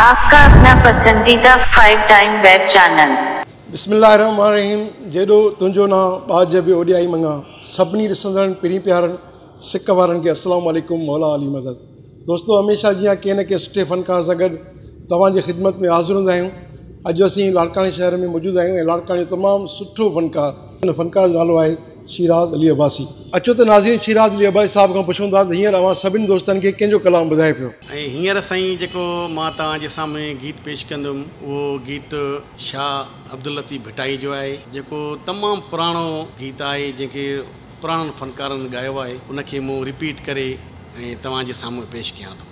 आपका अपना पसंदीदा फाइव टाइम वेब चैनल बिस्मिल्लाहिर्रहमानिर्रहीम जेॾो तुंहिंजो नां बाज बि ओॾिया ई मङा सभिनी ॾिसंदड़नि पीरी सिक वारनि खे असलाम वालेकुम मौला अली मदद दोस्तो हमेशह जीअं कंहिं न कंहिं सुठे फ़नकार सां गॾु तव्हांजी ख़िदमत में हाज़िर हूंदा आहियूं अॼु असीं लाड़काणे शहर में मौजूद आहियूं ऐं लाड़काणे तमामु सुठो फ़नकार फ़नकार नालो आहे शिराज अली अबासी अचो त नाज़ी शिराज अली अबासी साहब खां पुछूं था सभिनि दोस्तनि खे कंहिंजो कलाम ॿुधाए पियो ऐं हींअर साईं जेको मां तव्हांजे साम्हूं गीत पेश कंदुमि उहो गीत शाह अब्दुल लती भिटाई जो आहे जेको तमामु पुराणो गीत आहे जंहिंखे पुराणनि फ़नकारनि ॻायो आहे उनखे मूं रिपीट करे ऐं तव्हांजे साम्हूं पेश कयां थो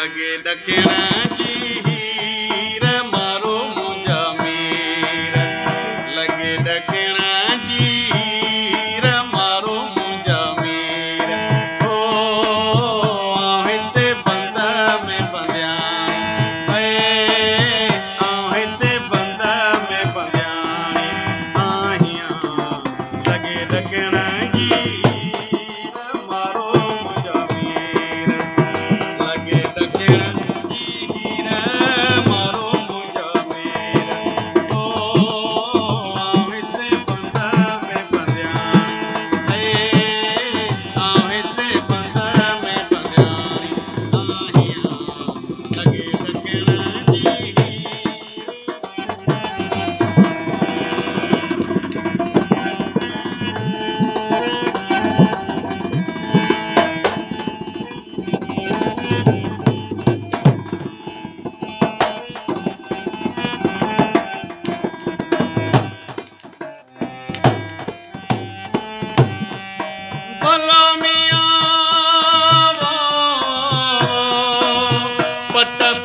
ਲਗੇ ਦਖਣਾ ਜੀ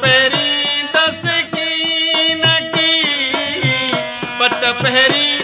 पहरी दस की न की पट पहरी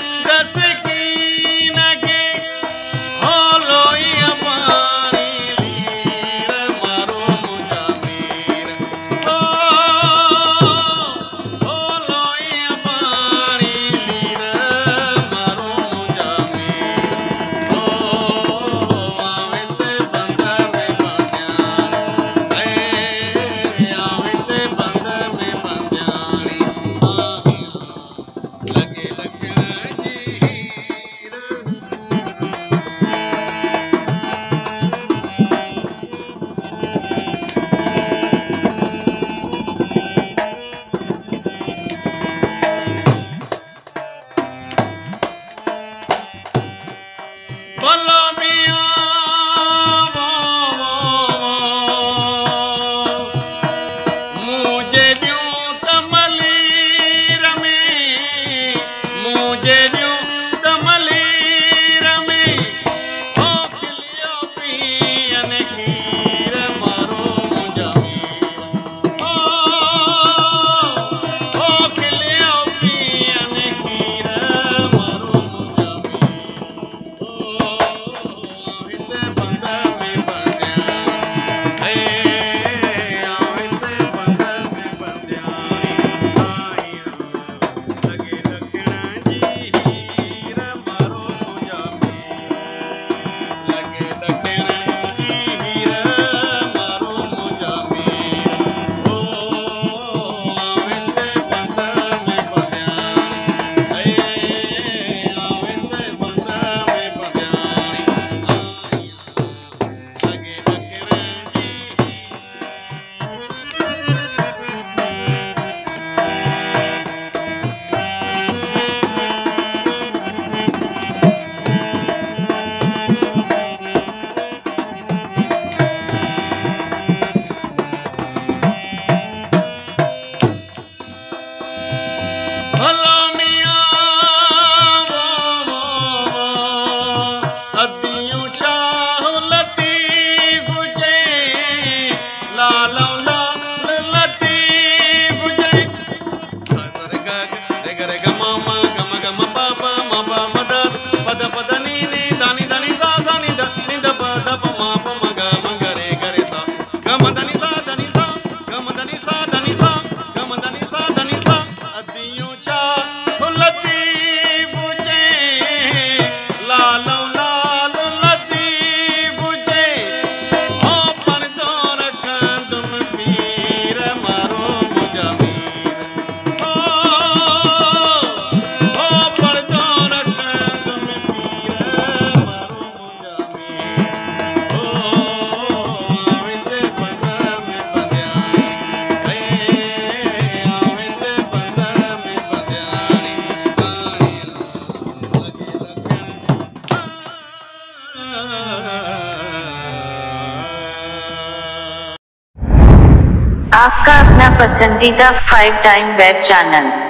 ma ga ma ga ma pa pa ma pa ma da आपका अपना पसंदीदा फाइव टाइम वेब चैनल